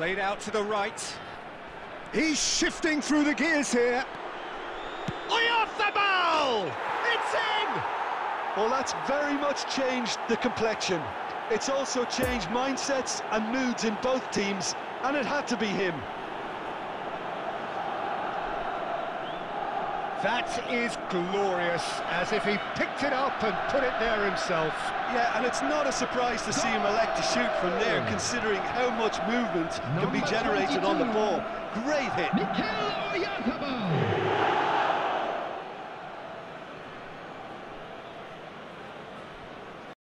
Played out to the right. He's shifting through the gears here. Oyarzabal! It's in! Well, that's very much changed the complexion. It's also changed mindsets and moods in both teams, and it had to be him. That is glorious, as if he picked it up and put it there himself. Yeah, and it's not a surprise to see him elect to shoot from there, considering how much movement can be generated on the ball. Great hit.